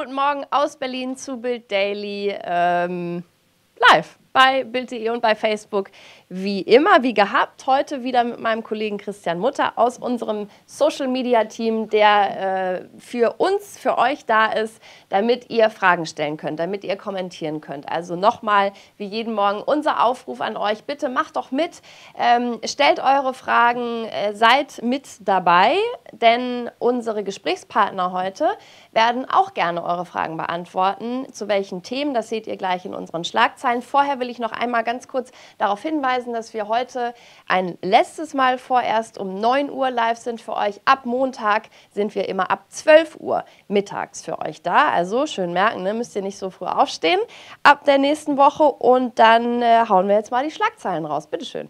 guten Morgen aus Berlin zu Bild Daily ähm, live bei Bild.de und bei Facebook. Wie immer, wie gehabt, heute wieder mit meinem Kollegen Christian Mutter aus unserem Social Media Team, der äh, für uns, für euch da ist, damit ihr Fragen stellen könnt, damit ihr kommentieren könnt. Also nochmal, wie jeden Morgen, unser Aufruf an euch. Bitte macht doch mit, ähm, stellt eure Fragen, äh, seid mit dabei, denn unsere Gesprächspartner heute werden auch gerne eure Fragen beantworten. Zu welchen Themen, das seht ihr gleich in unseren Schlagzeilen. Vorher will ich noch einmal ganz kurz darauf hinweisen, dass wir heute ein letztes Mal vorerst um 9 Uhr live sind für euch. Ab Montag sind wir immer ab 12 Uhr mittags für euch da. Also schön merken, ne? müsst ihr nicht so früh aufstehen ab der nächsten Woche. Und dann äh, hauen wir jetzt mal die Schlagzeilen raus. Bitteschön.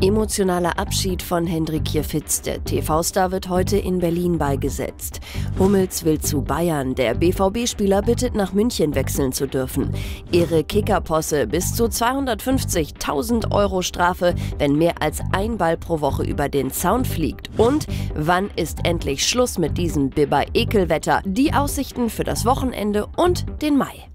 Emotionaler Abschied von Hendrik Kierfitz. Der TV-Star wird heute in Berlin beigesetzt. Hummels will zu Bayern. Der BVB-Spieler bittet nach München wechseln zu dürfen. Ihre Kickerposse bis zu 250.000 Euro Strafe, wenn mehr als ein Ball pro Woche über den Zaun fliegt. Und wann ist endlich Schluss mit diesem Bibber-Ekelwetter? Die Aussichten für das Wochenende und den Mai.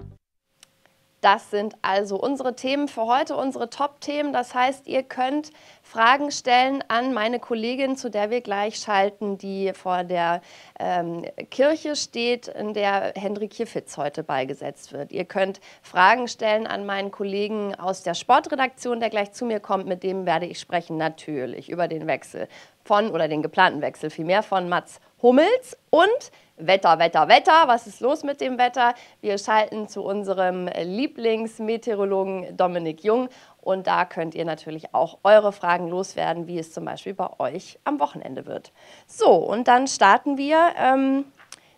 Das sind also unsere Themen für heute, unsere Top-Themen. Das heißt, ihr könnt Fragen stellen an meine Kollegin, zu der wir gleich schalten, die vor der ähm, Kirche steht, in der Hendrik Kifitz heute beigesetzt wird. Ihr könnt Fragen stellen an meinen Kollegen aus der Sportredaktion, der gleich zu mir kommt. Mit dem werde ich sprechen, natürlich, über den Wechsel von, oder den geplanten Wechsel vielmehr, von Mats Hummels und Wetter, Wetter, Wetter. Was ist los mit dem Wetter? Wir schalten zu unserem Lieblingsmeteorologen Dominik Jung und da könnt ihr natürlich auch eure Fragen loswerden, wie es zum Beispiel bei euch am Wochenende wird. So, und dann starten wir ähm,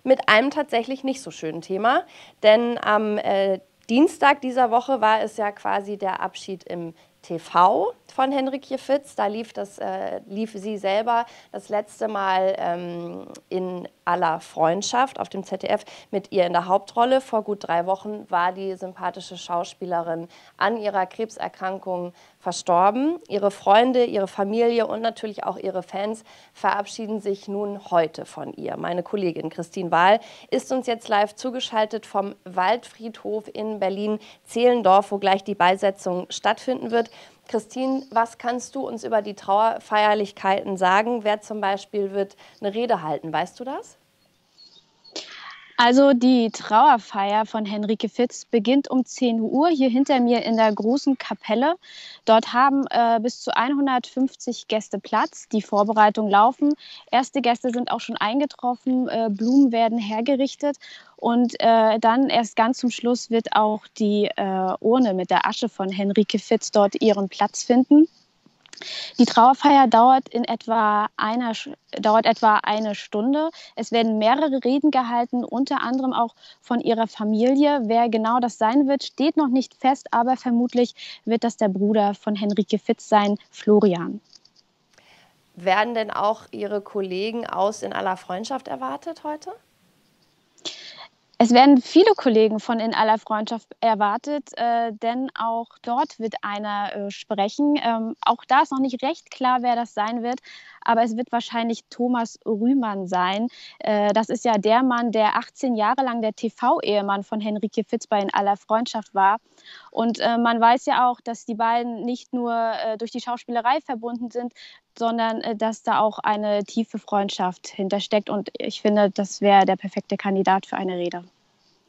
mit einem tatsächlich nicht so schönen Thema, denn am äh, Dienstag dieser Woche war es ja quasi der Abschied im TV von Henrikje Fitz. Da lief, das, äh, lief sie selber das letzte Mal ähm, in aller Freundschaft auf dem ZDF mit ihr in der Hauptrolle. Vor gut drei Wochen war die sympathische Schauspielerin an ihrer Krebserkrankung verstorben. Ihre Freunde, ihre Familie und natürlich auch ihre Fans verabschieden sich nun heute von ihr. Meine Kollegin Christine Wahl ist uns jetzt live zugeschaltet vom Waldfriedhof in Berlin-Zehlendorf, wo gleich die Beisetzung stattfinden wird. Christine, was kannst du uns über die Trauerfeierlichkeiten sagen? Wer zum Beispiel wird eine Rede halten? Weißt du das? Also die Trauerfeier von Henrike Fitz beginnt um 10 Uhr hier hinter mir in der großen Kapelle. Dort haben äh, bis zu 150 Gäste Platz. Die Vorbereitungen laufen. Erste Gäste sind auch schon eingetroffen. Äh, Blumen werden hergerichtet. Und äh, dann erst ganz zum Schluss wird auch die äh, Urne mit der Asche von Henrike Fitz dort ihren Platz finden. Die Trauerfeier dauert in etwa einer, dauert etwa eine Stunde. Es werden mehrere Reden gehalten, unter anderem auch von ihrer Familie. Wer genau das sein wird, steht noch nicht fest, aber vermutlich wird das der Bruder von Henrike Fitz sein, Florian. Werden denn auch Ihre Kollegen aus In aller Freundschaft erwartet heute? Es werden viele Kollegen von In aller Freundschaft erwartet, äh, denn auch dort wird einer äh, sprechen. Ähm, auch da ist noch nicht recht klar, wer das sein wird, aber es wird wahrscheinlich Thomas Rühmann sein. Äh, das ist ja der Mann, der 18 Jahre lang der TV-Ehemann von Henrike Fitz bei In aller Freundschaft war. Und äh, man weiß ja auch, dass die beiden nicht nur äh, durch die Schauspielerei verbunden sind, sondern äh, dass da auch eine tiefe Freundschaft hintersteckt. Und ich finde, das wäre der perfekte Kandidat für eine Rede.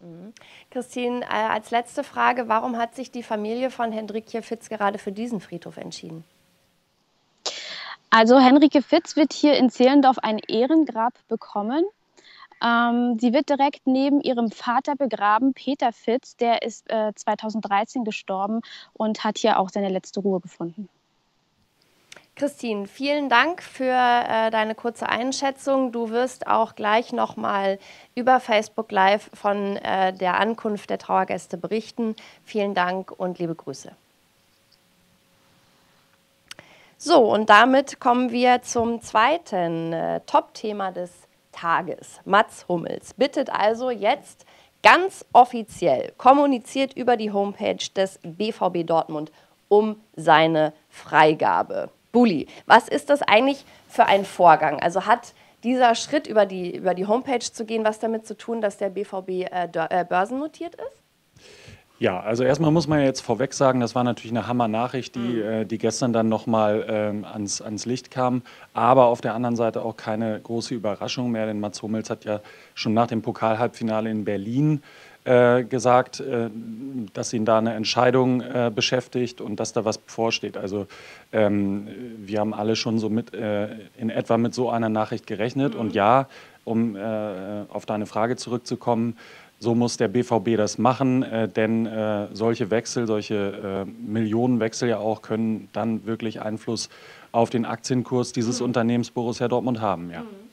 Mhm. Christine, äh, als letzte Frage, warum hat sich die Familie von Hendrikje Fitz gerade für diesen Friedhof entschieden? Also Henrike Fitz wird hier in Zehlendorf ein Ehrengrab bekommen. Ähm, sie wird direkt neben ihrem Vater begraben, Peter Fitz, der ist äh, 2013 gestorben und hat hier auch seine letzte Ruhe gefunden. Christine, vielen Dank für äh, deine kurze Einschätzung. Du wirst auch gleich nochmal über Facebook Live von äh, der Ankunft der Trauergäste berichten. Vielen Dank und liebe Grüße. So, und damit kommen wir zum zweiten äh, Top-Thema des Tages. Mats Hummels bittet also jetzt ganz offiziell, kommuniziert über die Homepage des BVB Dortmund um seine Freigabe. Bulli, was ist das eigentlich für ein Vorgang? Also hat dieser Schritt über die, über die Homepage zu gehen, was damit zu tun, dass der BVB äh, äh, börsennotiert ist? Ja, also erstmal muss man jetzt vorweg sagen, das war natürlich eine Hammer-Nachricht, die, mhm. äh, die gestern dann nochmal ähm, ans, ans Licht kam. Aber auf der anderen Seite auch keine große Überraschung mehr, denn Mats Hummels hat ja schon nach dem Pokalhalbfinale in Berlin äh, gesagt, äh, dass ihn da eine Entscheidung äh, beschäftigt und dass da was bevorsteht. Also ähm, wir haben alle schon so mit äh, in etwa mit so einer Nachricht gerechnet. Mhm. Und ja, um äh, auf deine Frage zurückzukommen, so muss der BVB das machen, äh, denn äh, solche Wechsel, solche äh, Millionenwechsel ja auch, können dann wirklich Einfluss auf den Aktienkurs dieses mhm. Unternehmens Borussia Dortmund haben. Ja. Mhm.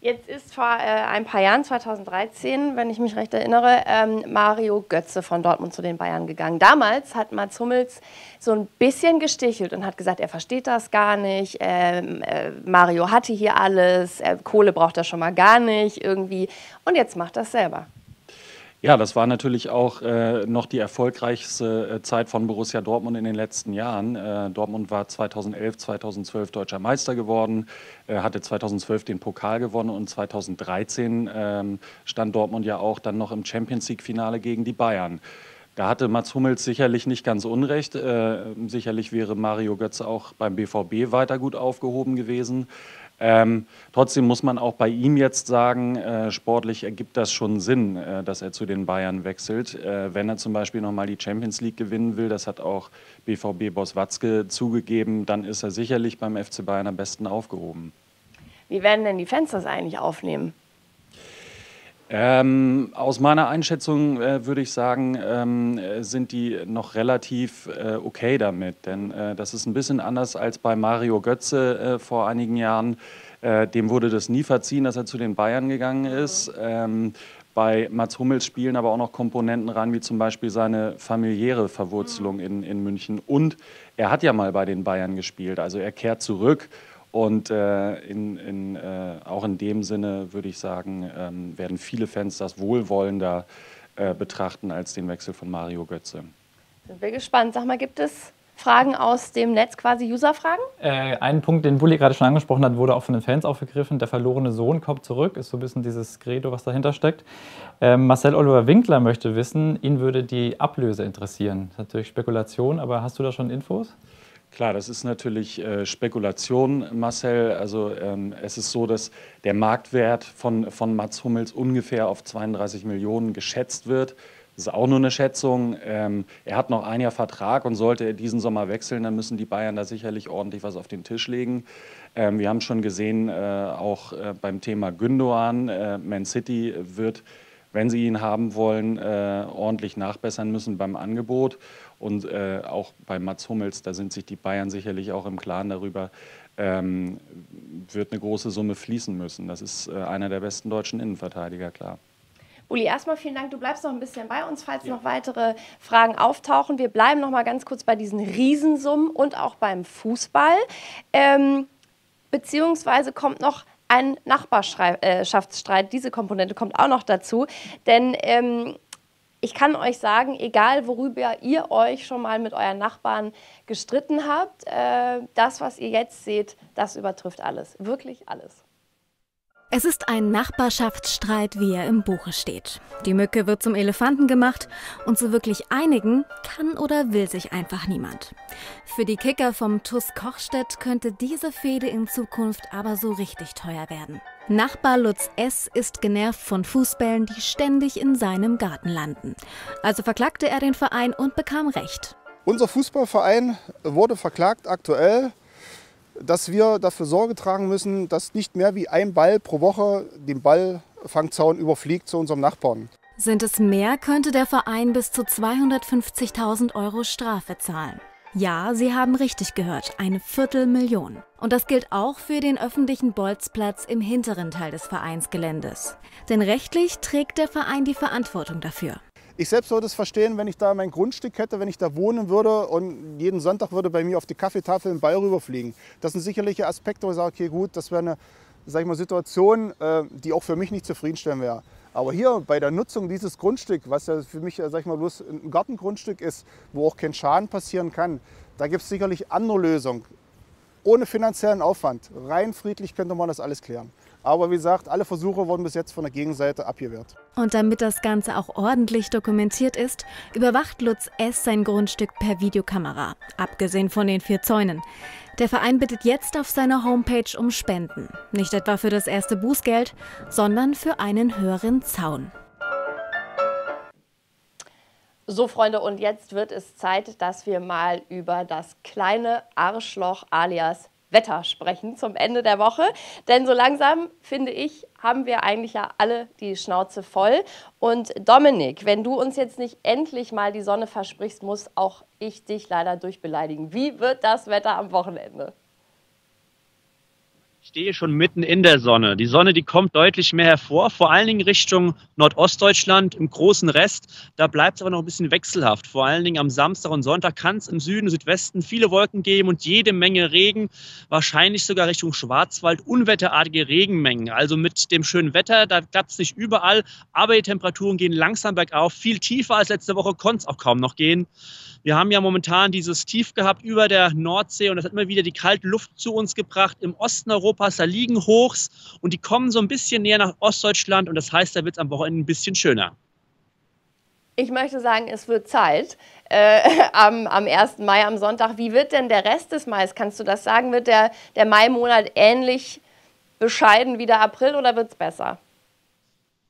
Jetzt ist vor äh, ein paar Jahren, 2013, wenn ich mich recht erinnere, ähm, Mario Götze von Dortmund zu den Bayern gegangen. Damals hat Mats Hummels so ein bisschen gestichelt und hat gesagt, er versteht das gar nicht. Ähm, äh, Mario hatte hier alles, Kohle braucht er schon mal gar nicht irgendwie. Und jetzt macht er es selber. Ja, das war natürlich auch äh, noch die erfolgreichste äh, Zeit von Borussia Dortmund in den letzten Jahren. Äh, Dortmund war 2011, 2012 deutscher Meister geworden, äh, hatte 2012 den Pokal gewonnen und 2013 ähm, stand Dortmund ja auch dann noch im Champions League-Finale gegen die Bayern. Da hatte Mats Hummels sicherlich nicht ganz unrecht. Äh, sicherlich wäre Mario Götze auch beim BVB weiter gut aufgehoben gewesen. Ähm, trotzdem muss man auch bei ihm jetzt sagen, äh, sportlich ergibt das schon Sinn, äh, dass er zu den Bayern wechselt. Äh, wenn er zum Beispiel nochmal die Champions League gewinnen will, das hat auch BVB-Boss Watzke zugegeben, dann ist er sicherlich beim FC Bayern am besten aufgehoben. Wie werden denn die Fans das eigentlich aufnehmen? Ähm, aus meiner Einschätzung äh, würde ich sagen, ähm, sind die noch relativ äh, okay damit. Denn äh, das ist ein bisschen anders als bei Mario Götze äh, vor einigen Jahren. Äh, dem wurde das nie verziehen, dass er zu den Bayern gegangen ist. Ähm, bei Mats Hummels spielen aber auch noch Komponenten rein, wie zum Beispiel seine familiäre Verwurzelung in, in München. Und er hat ja mal bei den Bayern gespielt, also er kehrt zurück. Und äh, in, in, äh, auch in dem Sinne würde ich sagen, ähm, werden viele Fans das wohlwollender äh, betrachten als den Wechsel von Mario Götze. Sind wir gespannt. Sag mal, gibt es Fragen aus dem Netz, quasi User-Fragen? Äh, ein Punkt, den Bulli gerade schon angesprochen hat, wurde auch von den Fans aufgegriffen. Der verlorene Sohn kommt zurück, ist so ein bisschen dieses Credo, was dahinter steckt. Ähm, Marcel Oliver Winkler möchte wissen, ihn würde die Ablöse interessieren. Das ist natürlich Spekulation, aber hast du da schon Infos? Klar, das ist natürlich äh, Spekulation, Marcel. Also ähm, es ist so, dass der Marktwert von, von Mats Hummels ungefähr auf 32 Millionen geschätzt wird. Das ist auch nur eine Schätzung. Ähm, er hat noch ein Jahr Vertrag und sollte er diesen Sommer wechseln, dann müssen die Bayern da sicherlich ordentlich was auf den Tisch legen. Ähm, wir haben schon gesehen, äh, auch äh, beim Thema Gündoan, äh, Man City wird, wenn sie ihn haben wollen, äh, ordentlich nachbessern müssen beim Angebot. Und äh, auch bei Mats Hummels, da sind sich die Bayern sicherlich auch im Klaren darüber, ähm, wird eine große Summe fließen müssen. Das ist äh, einer der besten deutschen Innenverteidiger, klar. Uli, erstmal vielen Dank. Du bleibst noch ein bisschen bei uns, falls ja. noch weitere Fragen auftauchen. Wir bleiben noch mal ganz kurz bei diesen Riesensummen und auch beim Fußball. Ähm, beziehungsweise kommt noch ein Nachbarschaftsstreit. Diese Komponente kommt auch noch dazu. Denn ähm, ich kann euch sagen, egal worüber ihr euch schon mal mit euren Nachbarn gestritten habt, äh, das, was ihr jetzt seht, das übertrifft alles. Wirklich alles. Es ist ein Nachbarschaftsstreit, wie er im Buche steht. Die Mücke wird zum Elefanten gemacht und so wirklich einigen kann oder will sich einfach niemand. Für die Kicker vom TUS Kochstedt könnte diese Fehde in Zukunft aber so richtig teuer werden. Nachbar Lutz S. ist genervt von Fußbällen, die ständig in seinem Garten landen. Also verklagte er den Verein und bekam Recht. Unser Fußballverein wurde verklagt aktuell, dass wir dafür Sorge tragen müssen, dass nicht mehr wie ein Ball pro Woche den Ballfangzaun überfliegt zu unserem Nachbarn. Sind es mehr, könnte der Verein bis zu 250.000 Euro Strafe zahlen. Ja, Sie haben richtig gehört, eine Viertelmillion. Und das gilt auch für den öffentlichen Bolzplatz im hinteren Teil des Vereinsgeländes. Denn rechtlich trägt der Verein die Verantwortung dafür. Ich selbst würde es verstehen, wenn ich da mein Grundstück hätte, wenn ich da wohnen würde und jeden Sonntag würde bei mir auf die Kaffeetafel ein Ball rüberfliegen. Das sind sicherlich Aspekte, wo ich sage, okay, gut, das wäre eine sag ich mal, Situation, äh, die auch für mich nicht zufriedenstellen wäre. Aber hier bei der Nutzung dieses Grundstück, was ja für mich, sag ich mal, bloß ein Gartengrundstück ist, wo auch kein Schaden passieren kann, da gibt es sicherlich andere Lösungen. Ohne finanziellen Aufwand. Rein friedlich könnte man das alles klären. Aber wie gesagt, alle Versuche wurden bis jetzt von der Gegenseite abgewehrt. Und damit das Ganze auch ordentlich dokumentiert ist, überwacht Lutz S. sein Grundstück per Videokamera, abgesehen von den vier Zäunen. Der Verein bittet jetzt auf seiner Homepage um Spenden. Nicht etwa für das erste Bußgeld, sondern für einen höheren Zaun. So, Freunde, und jetzt wird es Zeit, dass wir mal über das kleine Arschloch alias Wetter sprechen zum Ende der Woche. Denn so langsam, finde ich, haben wir eigentlich ja alle die Schnauze voll. Und Dominik, wenn du uns jetzt nicht endlich mal die Sonne versprichst, muss auch ich dich leider durchbeleidigen. Wie wird das Wetter am Wochenende? Stehe schon mitten in der Sonne. Die Sonne, die kommt deutlich mehr hervor, vor allen Dingen Richtung Nordostdeutschland, im großen Rest. Da bleibt es aber noch ein bisschen wechselhaft. Vor allen Dingen am Samstag und Sonntag kann es im Süden, Südwesten viele Wolken geben und jede Menge Regen. Wahrscheinlich sogar Richtung Schwarzwald unwetterartige Regenmengen. Also mit dem schönen Wetter, da klappt es nicht überall, aber die Temperaturen gehen langsam bergauf. Viel tiefer als letzte Woche konnte es auch kaum noch gehen. Wir haben ja momentan dieses Tief gehabt über der Nordsee und das hat immer wieder die kalte Luft zu uns gebracht. Im Osten Europas, da liegen Hochs und die kommen so ein bisschen näher nach Ostdeutschland und das heißt, da wird es am Wochenende ein bisschen schöner. Ich möchte sagen, es wird Zeit äh, am, am 1. Mai, am Sonntag. Wie wird denn der Rest des Mais? Kannst du das sagen? Wird der, der Mai-Monat ähnlich bescheiden wie der April oder wird es besser?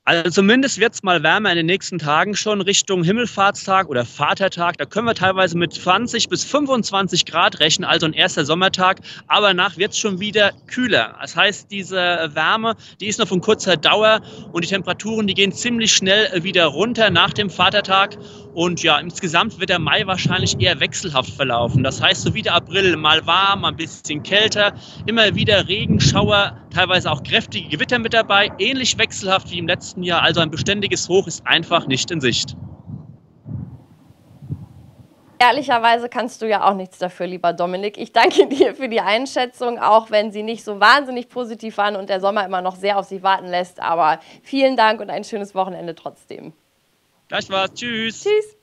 Also zumindest wird es mal wärmer in den nächsten Tagen schon Richtung Himmelfahrtstag oder Vatertag. Da können wir teilweise mit 20 bis 25 Grad rechnen, also ein erster Sommertag. Aber danach wird es schon wieder kühler. Das heißt, diese Wärme, die ist noch von kurzer Dauer und die Temperaturen, die gehen ziemlich schnell wieder runter nach dem Vatertag. Und ja, insgesamt wird der Mai wahrscheinlich eher wechselhaft verlaufen. Das heißt, so wie der April mal warm, ein bisschen kälter, immer wieder Regenschauer, teilweise auch kräftige Gewitter mit dabei, ähnlich wechselhaft wie im letzten Jahr. Also ein beständiges Hoch ist einfach nicht in Sicht. Ehrlicherweise kannst du ja auch nichts dafür, lieber Dominik. Ich danke dir für die Einschätzung, auch wenn sie nicht so wahnsinnig positiv waren und der Sommer immer noch sehr auf sich warten lässt. Aber vielen Dank und ein schönes Wochenende trotzdem. Gleich was. Tschüss. Tschüss.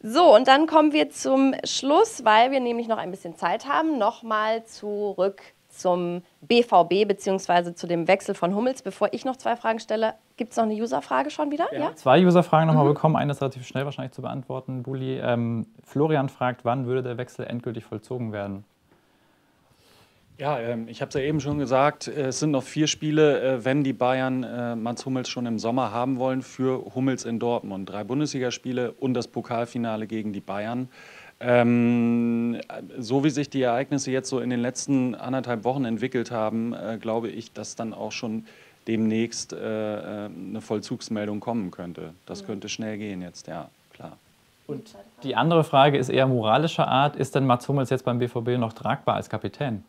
So, und dann kommen wir zum Schluss, weil wir nämlich noch ein bisschen Zeit haben, nochmal zurück zum BVB bzw. zu dem Wechsel von Hummels. Bevor ich noch zwei Fragen stelle, gibt es noch eine User-Frage schon wieder? Ja. ja? Zwei User-Fragen nochmal mhm. bekommen. Eine ist relativ schnell wahrscheinlich zu beantworten. Bulli, ähm, Florian fragt, wann würde der Wechsel endgültig vollzogen werden? Ja, ähm, ich habe es ja eben schon gesagt, äh, es sind noch vier Spiele, äh, wenn die Bayern äh, Mats Hummels schon im Sommer haben wollen für Hummels in Dortmund. Drei Bundesligaspiele und das Pokalfinale gegen die Bayern. Ähm, so wie sich die Ereignisse jetzt so in den letzten anderthalb Wochen entwickelt haben, äh, glaube ich, dass dann auch schon demnächst äh, eine Vollzugsmeldung kommen könnte. Das könnte schnell gehen jetzt, ja, klar. Und die andere Frage ist eher moralischer Art. Ist denn Mats Hummels jetzt beim BVB noch tragbar als Kapitän?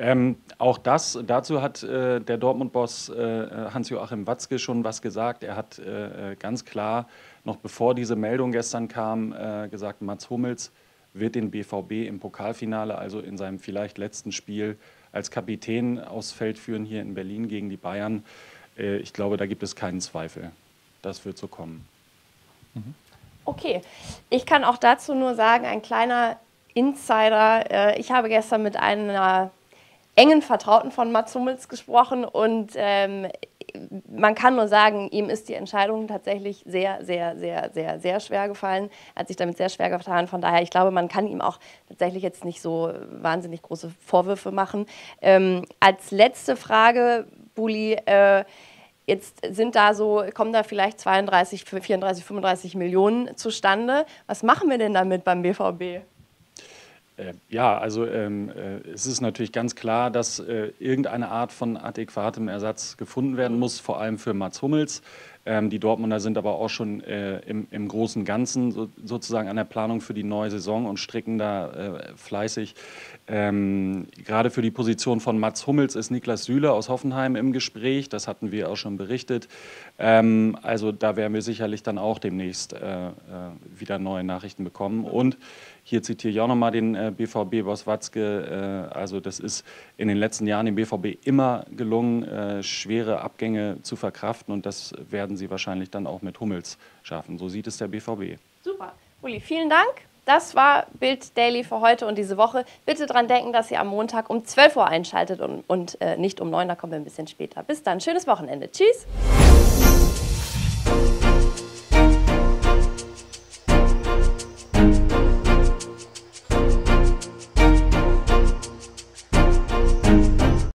Ähm, auch das, dazu hat äh, der Dortmund-Boss äh, Hans-Joachim Watzke schon was gesagt. Er hat äh, ganz klar, noch bevor diese Meldung gestern kam, äh, gesagt, Mats Hummels wird den BVB im Pokalfinale, also in seinem vielleicht letzten Spiel, als Kapitän aufs Feld führen hier in Berlin gegen die Bayern. Äh, ich glaube, da gibt es keinen Zweifel. Das wird so kommen. Mhm. Okay, ich kann auch dazu nur sagen, ein kleiner Insider. Äh, ich habe gestern mit einer engen Vertrauten von Mats Hummels gesprochen und ähm, man kann nur sagen, ihm ist die Entscheidung tatsächlich sehr, sehr, sehr, sehr, sehr schwer gefallen. Er hat sich damit sehr schwer getan. Von daher, ich glaube, man kann ihm auch tatsächlich jetzt nicht so wahnsinnig große Vorwürfe machen. Ähm, als letzte Frage, Buli, äh, Jetzt sind da so, kommen da vielleicht 32, 34, 35 Millionen zustande. Was machen wir denn damit beim BVB? Äh, ja, also ähm, äh, es ist natürlich ganz klar, dass äh, irgendeine Art von adäquatem Ersatz gefunden werden muss, vor allem für Mats Hummels. Ähm, die Dortmunder sind aber auch schon äh, im, im, großen Ganzen so, sozusagen an der Planung für die neue Saison und stricken da äh, fleißig. Ähm, gerade für die Position von Mats Hummels ist Niklas Süle aus Hoffenheim im Gespräch. Das hatten wir auch schon berichtet. Ähm, also da werden wir sicherlich dann auch demnächst äh, wieder neue Nachrichten bekommen. Und hier zitiere ich auch nochmal den äh, BVB-Boss Watzke. Äh, also das ist in den letzten Jahren dem BVB immer gelungen, äh, schwere Abgänge zu verkraften und das werden sie wahrscheinlich dann auch mit Hummels schaffen. So sieht es der BVB. Super. Uli, vielen Dank. Das war Bild Daily für heute und diese Woche. Bitte daran denken, dass ihr am Montag um 12 Uhr einschaltet und, und äh, nicht um 9 Uhr, da kommen wir ein bisschen später. Bis dann, schönes Wochenende. Tschüss.